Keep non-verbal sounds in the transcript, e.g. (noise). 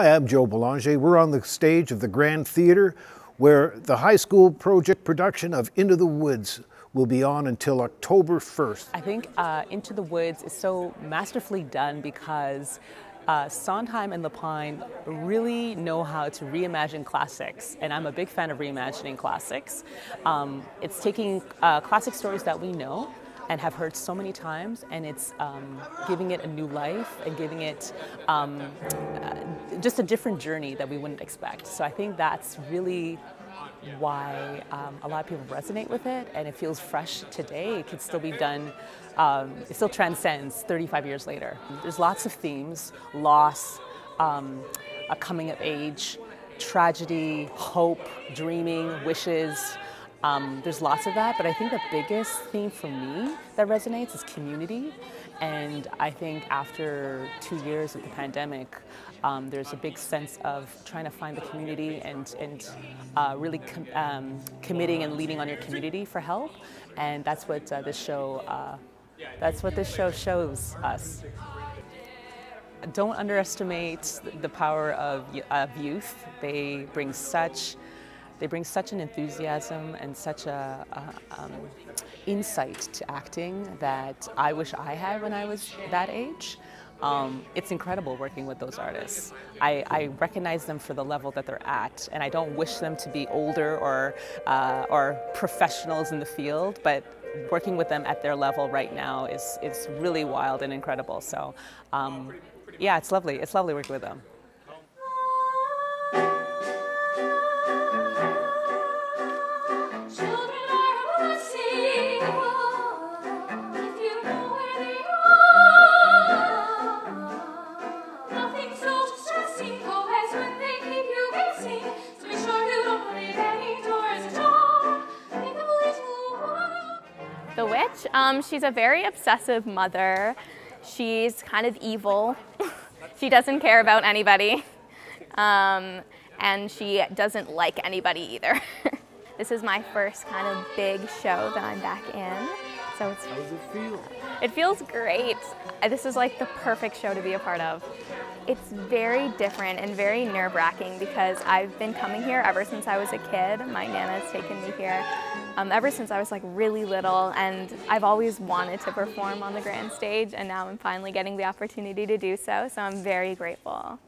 Hi, I'm Joe Belanger. We're on the stage of the Grand Theatre where the high school project production of Into the Woods will be on until October 1st. I think uh, Into the Woods is so masterfully done because uh, Sondheim and Lapine really know how to reimagine classics, and I'm a big fan of reimagining classics. Um, it's taking uh, classic stories that we know and have heard so many times, and it's um, giving it a new life and giving it um, uh, just a different journey that we wouldn't expect. So I think that's really why um, a lot of people resonate with it and it feels fresh today. It could still be done, um, it still transcends 35 years later. There's lots of themes loss, um, a coming of age, tragedy, hope, dreaming, wishes. Um, there's lots of that, but I think the biggest theme for me that resonates is community. And I think after two years of the pandemic, um, there's a big sense of trying to find the community and, and uh, really com um, committing and leading on your community for help. And that's what uh, this show, uh, that's what this show shows us. Don't underestimate the power of, of youth. They bring such they bring such an enthusiasm and such a, a um, insight to acting that I wish I had when I was that age. Um, it's incredible working with those artists. I, I, recognize them for the level that they're at, and I don't wish them to be older or, uh, or professionals in the field, but working with them at their level right now is, is really wild and incredible. So, um, yeah, it's lovely. It's lovely working with them. The witch, um, she's a very obsessive mother. She's kind of evil. (laughs) she doesn't care about anybody. Um, and she doesn't like anybody either. (laughs) this is my first kind of big show that I'm back in. So it's, How does it feel? It feels great. This is like the perfect show to be a part of. It's very different and very nerve wracking because I've been coming here ever since I was a kid. My Nana's taken me here um, ever since I was like really little and I've always wanted to perform on the grand stage and now I'm finally getting the opportunity to do so, so I'm very grateful.